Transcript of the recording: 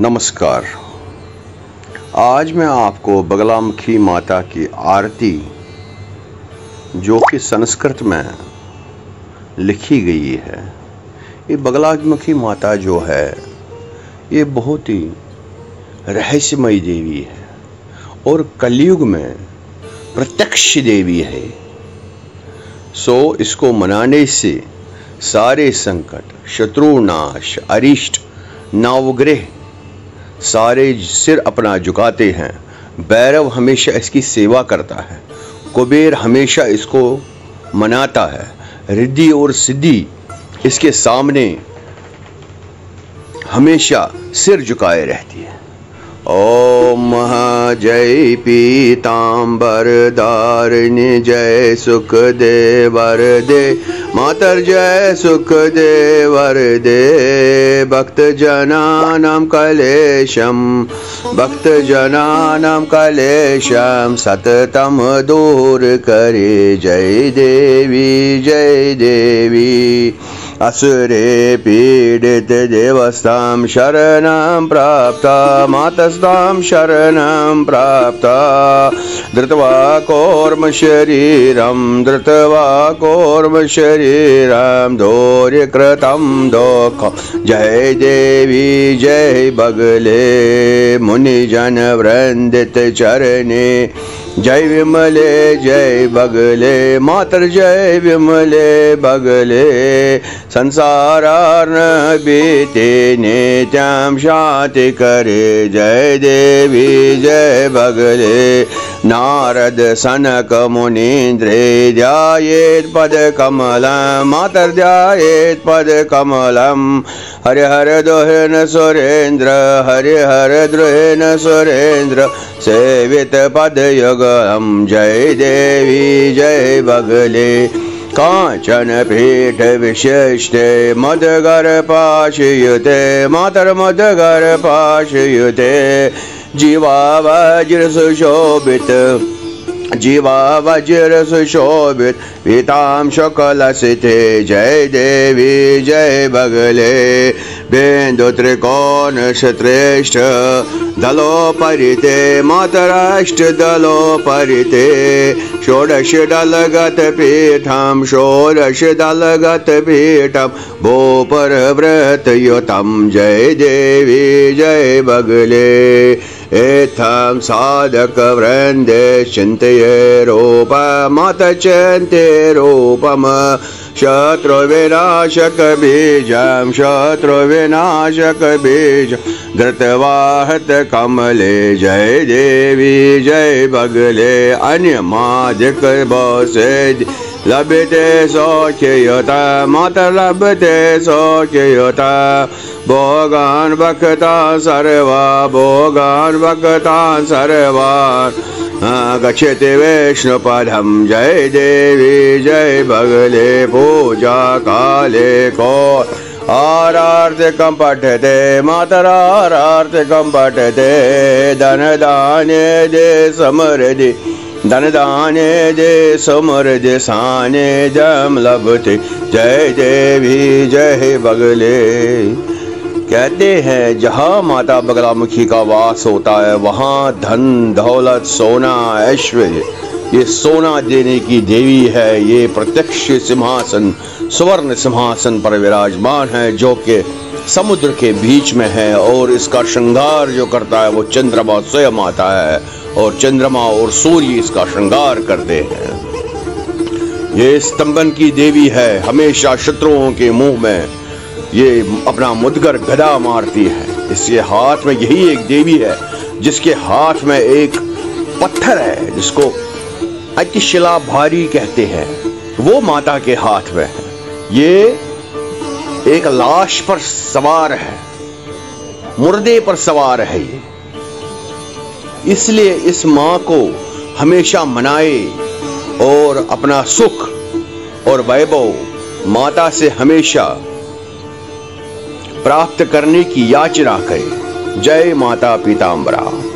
नमस्कार। आज मैं आपको बगलामुखी माता की आरती, जो कि संस्कृत में लिखी गई है, ये बगलामुखी माता जो है, ये बहुत ही रहस्यमयी देवी है और कलयुग में प्रत्यक्ष देवी है। सो, इसको मनाने से सारे संकट शत्रुनाश अरिष्ट, नवग्रह सारे सिर अपना झुकाते हैं। भैरव हमेशा इसकी सेवा करता है। कुबेर हमेशा इसको मनाता है। रिद्धि और सिद्धि इसके सामने हमेशा सिर झुकाए रहती है। ओम जय पीताम्बर दारिणी जय सुख देवर दे। मातर जय सुख देवर दे। भक्त जनानां कलेशम, भक्त जनानां कलेशम, सततम दूर करे। जय देवी जय देवी। असुरे पीडित देवस्तां शरणं प्राप्ता मातस्तां शरणं प्राप्ता। धृत्वा कौर्म शरीरं धृत्वा कौर्म शरीरं धौर्यकृतं जय देवी जय बगले मुनिजनवृन्दित चरणे जय विमले जय बगले मातर जय विमले बगले। संसारार्न बीते नित्यां शांति करे जय देवी जय बगले नारद सनकमुनीन्द्रे ध्यायेत् पदकमलं मातर्ध्यायेत् पदकमलं हरि हर सुरेन्द्र हरि हर सुरेन्द्र। सेवित पदयुगलं जय देवी जय बगले। काचन पीठ विशिष्टे मधुगर पाशयुते मातर पाशयुते। जीवा वज्र सुशोभित जीवा पीतां सुशोभिततां जय देवी जय बगले। बिन्दुत्रिकोणश्रेष्ठ दलोपरिते मातराष्ट्रदलोपरिते षोडशदलगतपीठं षोडशदलगतपीठं भोपरव्रतयुतं जय देवी जय बगले। एथं साधकवृन्दे चिन्तय रूपमत चिन्ते रूपम् शत्रुविनाशकबीजं शत्रुविनाशकबीज धृतवाहत कमले जय देवी जय बगले अन्यमाधिक बसे। लभते सौख्ययुता मात लभते सौख्ययुता भोगान् भक्ता सर्वा, भोगान् भक्ता सर्वान् गच्छति विष्णुपदं जय देवी, जय बगले पूजा काले को। आरार्तिकं पठते मातरारार्तिकं पठते धनदाने दे समृद्धि। धनदाने सुमर जे साने जम लभते। जय देवी, जय बगले। कहते हैं, जहाँ माता बगलामुखी का वास होता है, वहाँ धन दौलत, सोना, ऐश्वर्य। ये सोना देने की देवी है, ये प्रत्यक्ष सिंहासन, स्वर्ण सिंहासन पर विराजमान है, जो कि समुद्र के बीच में है, और इसका श्रृंगार जो करता है, वो चंद्रमा स्वयं आता है, और चंद्रमा और सूर्य इसका श्रृंगार करते हैं। ये स्तंभन की देवी है, हमेशा शत्रुओं के मुँह में। ये अपना मुदगर गदा मारती है। इसके हाथ में यही एक देवी है, जिसके हाथ में एक पत्थर है, जिसको अतिशिला भारी कहते हैं। वो माता के हाथ में है। ये एक लाश पर सवार है। मुर्दे पर सवार है ये। इसलिए इस माँ को हमेशा मनाए और अपना सुख और वैभव माता से हमेशा प्राप्त करने की याचना करें। जय माता पीताम्बरा।